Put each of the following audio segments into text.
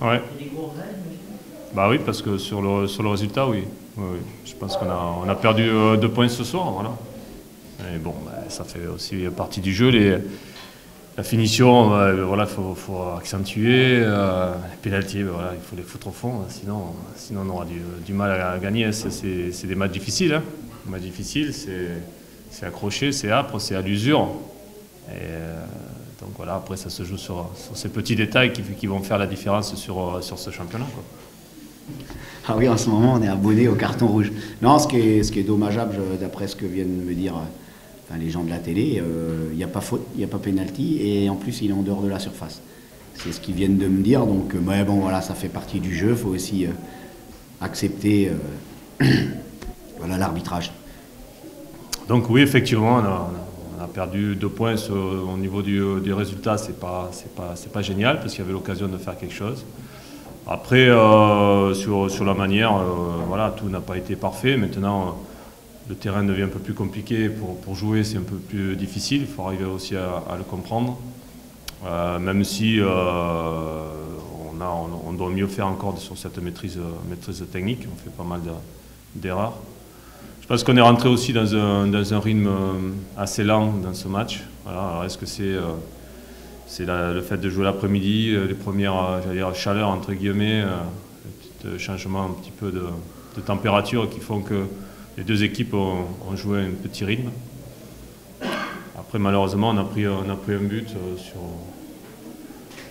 Ouais. Bah oui, parce que sur le, sur le résultat, oui. Oui, oui. Je pense qu'on a, on a perdu euh, deux points ce soir. Voilà. Et bon, bah, ça fait aussi partie du jeu. Les, la finition, euh, voilà, faut, faut accentuer. euh, les pénalties, ben voilà, il faut les foutre au fond. hein, Sinon, sinon on aura du, du mal à gagner. C'est- des matchs difficiles. Hein. Des matchs difficiles, c'est c'est accroché, c'est âpre, c'est à l'usure. Euh, donc voilà, après, ça se joue sur, sur ces petits détails qui, qui vont faire la différence sur, euh, sur ce championnat. quoi. Ah oui, en ce moment, on est abonné au carton rouge. Non, ce qui est, ce qui est dommageable, d'après ce que viennent me dire euh, enfin, les gens de la télé, euh, il n'y a pas faute, il n'y a pas pénalty, et en plus, il est en dehors de la surface. C'est ce qu'ils viennent de me dire, donc euh, mais bon, voilà, ça fait partie du jeu, il faut aussi euh, accepter euh, voilà, l'arbitrage. Donc oui, effectivement, on a, on a perdu deux points au niveau du, du résultat. C'est pas, pas, pas génial parce qu'il y avait l'occasion de faire quelque chose. Après, euh, sur, sur la manière, euh, voilà, tout n'a pas été parfait. Maintenant, euh, le terrain devient un peu plus compliqué pour, pour jouer, c'est un peu plus difficile. Il faut arriver aussi à, le comprendre. Même si on, a, on, doit mieux faire encore sur cette maîtrise, maîtrise technique, on fait pas mal de- d'erreurs. Je pense qu'on est rentré aussi dans un, rythme euh, assez lent dans ce match. Est-ce que c'est euh, le fait de jouer l'après-midi, euh, les premières chaleurs entre guillemets, euh, le petit changement un petit peu de, température qui font que les deux équipes ont, joué un petit rythme. Après malheureusement on a pris, un but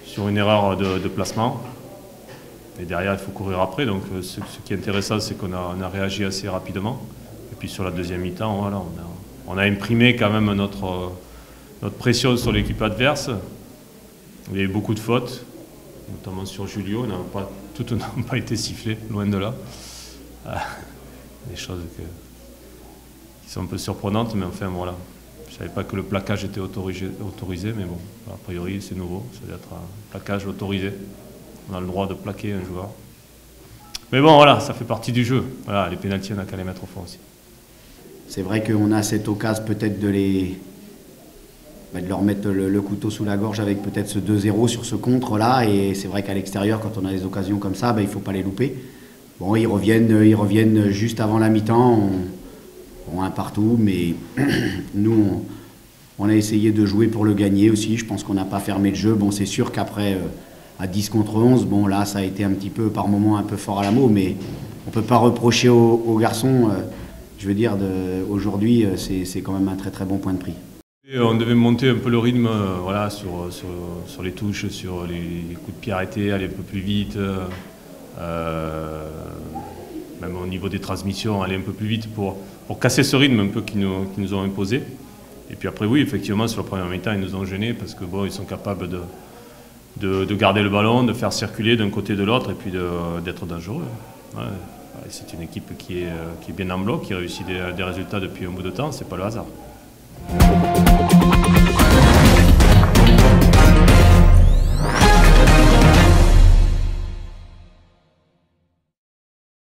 sur, une erreur de, placement. Et derrière, il faut courir après. Donc, ce, qui est intéressant, c'est qu'on a, on a réagi assez rapidement. Sur la deuxième mi-temps, on, a, on imprimé quand même notre, euh, pression sur l'équipe adverse. Il y a eu beaucoup de fautes, notamment sur Julio. n'a Pas, toutes n'ont pas été sifflées, loin de là. Ah, des choses qui sont un peu surprenantes, mais enfin, voilà. Je ne savais pas que le plaquage était autorisé, autorisé, mais bon, a priori, c'est nouveau. Ça doit être un plaquage autorisé. On a le droit de plaquer un joueur. Mais bon, voilà, ça fait partie du jeu. Voilà, les pénalties, on n'a qu'à les mettre au fond aussi. C'est vrai qu'on a cette occasion peut-être de les bah, de leur mettre le, couteau sous la gorge avec peut-être ce 2-0 sur ce contre-là. Et c'est vrai qu'à l'extérieur, quand on a des occasions comme ça, bah, il ne faut pas les louper. Bon, ils reviennent, ils reviennent juste avant la mi-temps. Un partout, mais nous, on, a essayé de jouer pour le gagner aussi. Je pense qu'on n'a pas fermé le jeu. Bon, c'est sûr qu'après, euh, à 10 contre 11, bon, là, ça a été un petit peu, par moments, un peu fort à la mot, mais on ne peut pas reprocher aux, aux garçons. euh, je veux dire, aujourd'hui, euh, c'est quand même un très très bon point de prix. Et on devait monter un peu le rythme euh, voilà, sur, les touches, sur les, coups de pied arrêtés, aller un peu plus vite. euh, euh, même au niveau des transmissions, aller un peu plus vite pour, casser ce rythme un peu qu'ils nous, ont imposé. Et puis après, oui, effectivement, sur la première mi-temps, ils nous ont gênés parce que bon, sont capables de, de, de garder le ballon, de faire circuler d'un côté et de l'autre et puis d'être dangereux. C'est une équipe qui est, euh, qui est bien en bloc, qui réussit des, des résultats depuis un bout de temps, c'est pas le hasard.